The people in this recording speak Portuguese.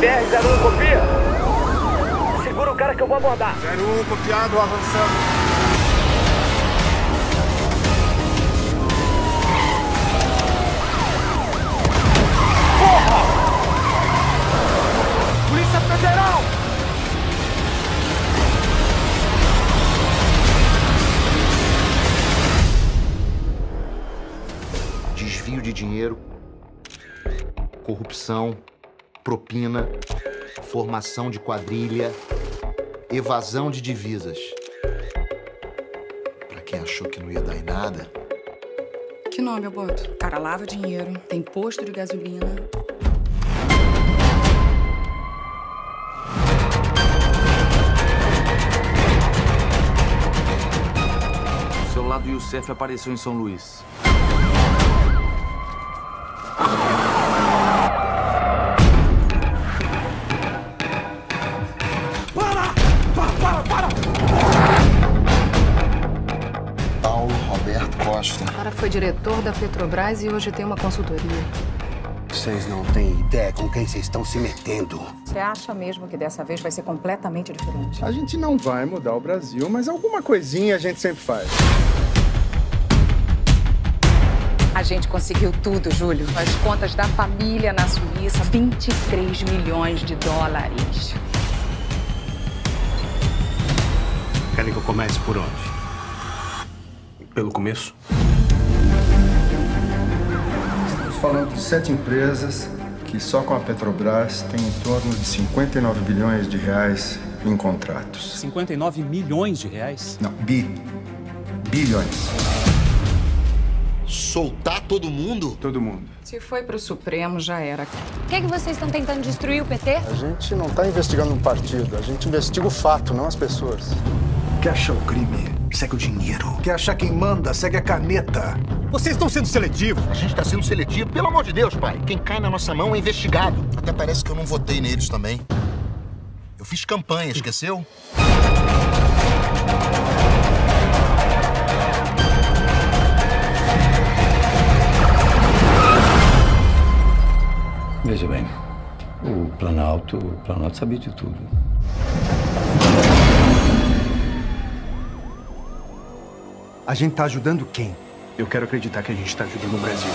BR-01 copia? Segura o cara que eu vou abordar. 01 copiado, avançando. Polícia Federal! Desvio de dinheiro, corrupção, propina, formação de quadrilha, evasão de divisas. Pra quem achou que não ia dar em nada, Que nome eu boto? Cara lava dinheiro, tem posto de gasolina. O celular do Youssef apareceu em São Luís. Foi diretor da Petrobras e hoje tem uma consultoria. Vocês não têm ideia com quem vocês estão se metendo. Você acha mesmo que dessa vez vai ser completamente diferente? A gente não vai mudar o Brasil, mas alguma coisinha a gente sempre faz. A gente conseguiu tudo, Júlio. As contas da família na Suíça, 23 milhões de dólares. Querem que eu comece por onde? Pelo começo? Falando de sete empresas que só com a Petrobras tem em torno de 59 bilhões de reais em contratos. 59 milhões de reais? Não, bi. Bilhões. Soltar todo mundo? Todo mundo. Se foi pro Supremo, já era. Por que, que vocês estão tentando destruir o PT? A gente não está investigando um partido, a gente investiga o fato, não as pessoas. Quer achar o crime? Segue o dinheiro. Quer achar quem manda? Segue a caneta. Vocês estão sendo seletivos. A gente tá sendo seletivo. Pelo amor de Deus, pai. Quem cai na nossa mão é investigado. Até parece que eu não votei neles também. Eu fiz campanha, esqueceu? Veja bem, o Planalto, o Planalto sabia de tudo. A gente tá ajudando quem? Eu quero acreditar que a gente tá ajudando o Brasil.